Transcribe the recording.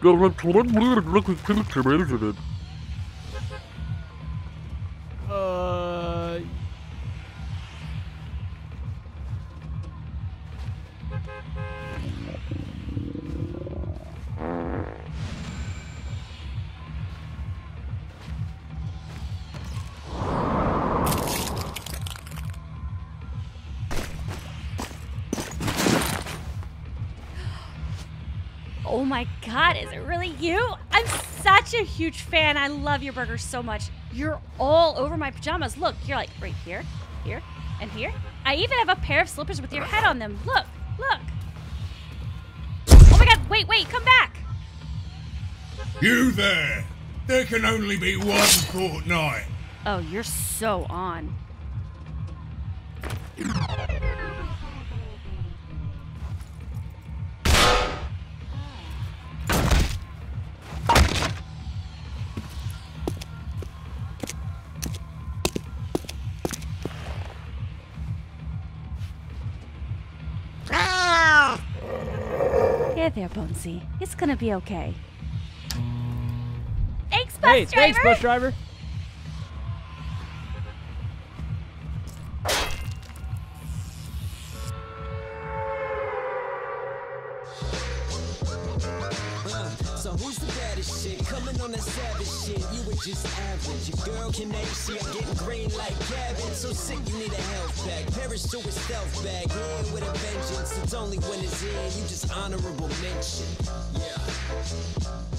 Government, what are you looking for? Look, look, look, look, look, look, Oh my god, is it really you? I'm such a huge fan. I love your burgers so much. You're all over my pajamas. Look, you're like right here, here, and here. I even have a pair of slippers with your head on them. Look, look. Oh my god, wait, wait, come back. You there! There can only be one Fortnite. Oh, you're so on. There, Bonesy. It's gonna be okay. Thanks, bus hey, driver. thanks, bus driver. So who's the baddest shit? Coming on that savage shit. You were just average. Your girl can name see I'm getting green like cabbage. So sick you need a health pack. Perish to a stealth bag. In with a vengeance. It's only when it's in. You just honorable mention. Yeah.